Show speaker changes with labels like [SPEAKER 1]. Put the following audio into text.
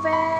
[SPEAKER 1] 宝。